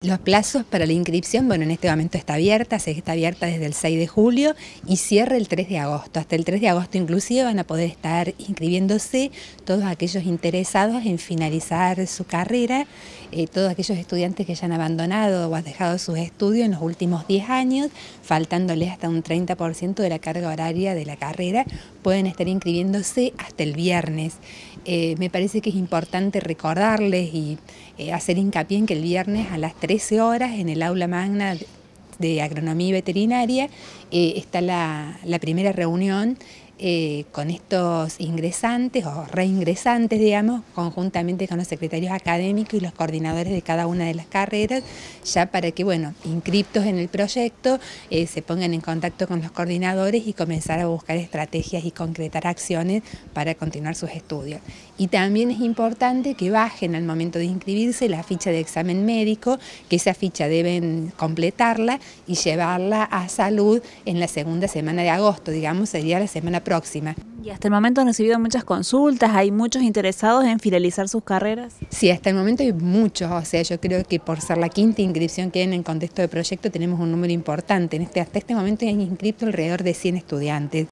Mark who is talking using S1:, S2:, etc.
S1: Los plazos para la inscripción, bueno, en este momento está abierta, se está abierta desde el 6 de julio y cierra el 3 de agosto. Hasta el 3 de agosto inclusive van a poder estar inscribiéndose todos aquellos interesados en finalizar su carrera, eh, todos aquellos estudiantes que ya han abandonado o han dejado sus estudios en los últimos 10 años, faltándole hasta un 30% de la carga horaria de la carrera, pueden estar inscribiéndose hasta el viernes. Eh, me parece que es importante recordarles y eh, hacer hincapié en que el viernes a las 13 horas en el aula magna de agronomía y veterinaria eh, está la, la primera reunión eh, con estos ingresantes o reingresantes, digamos, conjuntamente con los secretarios académicos y los coordinadores de cada una de las carreras, ya para que, bueno, inscriptos en el proyecto, eh, se pongan en contacto con los coordinadores y comenzar a buscar estrategias y concretar acciones para continuar sus estudios. Y también es importante que bajen al momento de inscribirse la ficha de examen médico, que esa ficha deben completarla y llevarla a salud en la segunda semana de agosto, digamos, sería la semana próxima.
S2: Y hasta el momento han recibido muchas consultas, hay muchos interesados en finalizar sus carreras.
S1: Sí, hasta el momento hay muchos, o sea, yo creo que por ser la quinta inscripción que hay en el contexto de proyecto tenemos un número importante. En este, hasta este momento hay inscrito alrededor de 100 estudiantes.